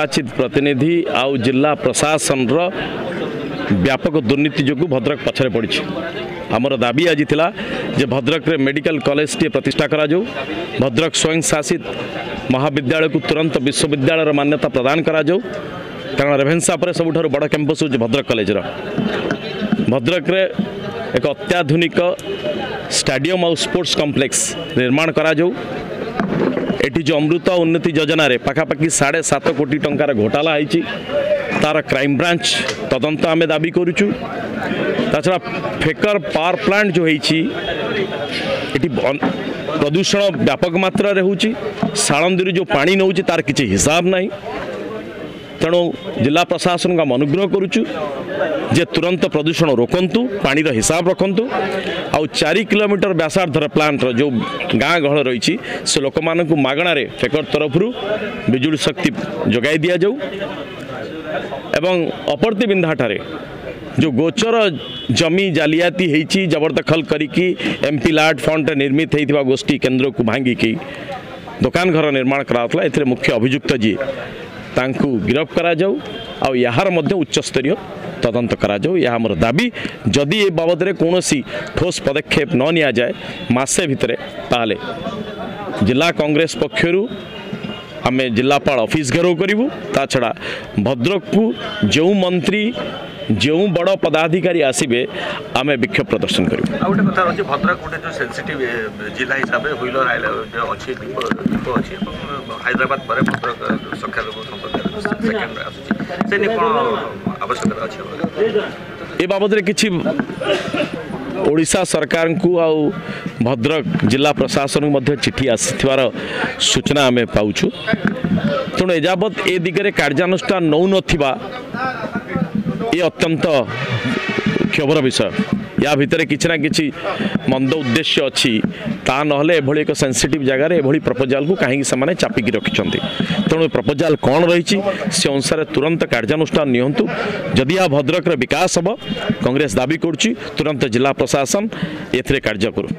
निर्वाचित प्रतिनिधि आउ जिला प्रशासन र्यापक दुर्नीति जो भद्रक पचरे पड़ी आमर दाबी आज था जे भद्रक रे मेडिकल कॉलेज टी प्रतिष्ठा करा जो भद्रक स्वयंशासित महाविद्यालय को तुरंत विश्वविद्यालय मान्यता प्रदान करा जो कारण रेभेन्सा पर सब बड़ कैंपस हो भद्रक कलेज भद्रक रे एक अत्याधुनिक स्टेडियम आउ स्पोर्ट्स कम्प्लेक्स निर्माण करा जो এটি যে অমৃত উন্নতি যোজনার পাখাপাখি সাড়ে সাত কোটি টাকার ঘোটালা হয়েছি তার ক্রাইমব্রাঞ্চ তদন্ত আমি দাবি করুছু তাছাড়া ফেকর পাওয়ার প্লান্ট যে হয়েছি এটি প্রদূষণ ব্যাপক মাত্রার হচ্ছে সাড়ন্দীর যে পাড়ি নেଉଛି তার কিছু হিসাব নাই ତେଣୁ ଜିଲ୍ଲା ପ୍ରଶାସନକୁ ଆମେ ଅନୁଗ୍ରହ କରୁଛୁ ଯେ ତୁରନ୍ତ ପ୍ରଦୂଷଣ ରୋକନ୍ତୁ ପାଣିର ହିସାବ ରଖନ୍ତୁ ଆଉ ଚାରି କିଲୋମିଟର ବ୍ୟାସାର୍ଦ୍ଧର ପ୍ଲାଣ୍ଟର ଯେଉଁ ଗାଁ ଗହଳ ରହିଛି ସେ ଲୋକମାନଙ୍କୁ ମାଗଣାରେ ଫେକର ତରଫରୁ ବିଜୁଳି ଶକ୍ତି ଯୋଗାଇ ଦିଆଯାଉ ଏବଂ ଅପର୍ତ୍ତି ବିନ୍ଧାଠାରେ ଯେଉଁ ଗୋଚର ଜମି ଜାଲିଆତି ହେଇଛି ଜବରଦଖଲ କରିକି ଏମ୍ପି ଲାର୍ଟ ଫଣ୍ଡରେ ନିର୍ମିତ ହେଇଥିବା ଗୋଷ୍ଠୀ କେନ୍ଦ୍ରକୁ ଭାଙ୍ଗିକି ଦୋକାନ ଘର ନିର୍ମାଣ କରାଯାଉଥିଲା ଏଥିରେ ମୁଖ୍ୟ ଅଭିଯୁକ୍ତ ଯିଏ ତାଙ୍କୁ ଗିରଫ କରାଯାଉ ଆଉ ଏହାର ମଧ୍ୟ ଉଚ୍ଚସ୍ତରୀୟ ତଦନ୍ତ କରାଯାଉ ଏହା ଆମର ଦାବି ଯଦି ଏ ବାବଦରେ କୌଣସି ଠୋସ୍ ପଦକ୍ଷେପ ନ ନିଆଯାଏ ମାସେ ଭିତରେ ତାହେଲେ ଜିଲ୍ଲା କଂଗ୍ରେସ ପକ୍ଷରୁ ଆମେ ଜିଲ୍ଲାପାଳ ଅଫିସ୍ ଘେରାଉ କରିବୁ ତା ଛଡ଼ା ଭଦ୍ରକକୁ ଯେଉଁ ମନ୍ତ୍ରୀ जो बड़ पदाधिकारी आसवे आम विक्षोभ प्रदर्शन कर भद्रक गोटे सेनसीट जिला हिसाब से हुईलर अच्छी द्वीप अच्छी हाइद्राबाद पर भद्रक संख्यालघु सेकेंड आसे कौन ए दिगरे किसी ଓଡ଼ିଶା ସରକାରଙ୍କୁ ଇଏ ଅତ୍ୟନ୍ତ କ୍ଷୋଭର ବିଷୟ ୟା ଭିତରେ କିଛି ନା କିଛି ମନ୍ଦ ଉଦ୍ଦେଶ୍ୟ ଅଛି ତା ନହେଲେ ଏଭଳି ଏକ ସେନ୍ସିଟିଭ୍ ଜାଗାରେ ଏଭଳି ପ୍ରପୋଜାଲକୁ କାହିଁକି ସେମାନେ ଚାପିକି ରଖିଛନ୍ତି ତେଣୁ ଏ ପ୍ରପୋଜାଲ କ'ଣ ରହିଛି ସେ ଅନୁସାରେ ତୁରନ୍ତ କାର୍ଯ୍ୟାନୁଷ୍ଠାନ ନିଅନ୍ତୁ ଯଦି ଏହା ଭଦ୍ରକର ବିକାଶ ହେବ କଂଗ୍ରେସ ଦାବି କରୁଛି ତୁରନ୍ତ ଜିଲ୍ଲା ପ୍ରଶାସନ ଏଥିରେ କାର୍ଯ୍ୟ କରୁ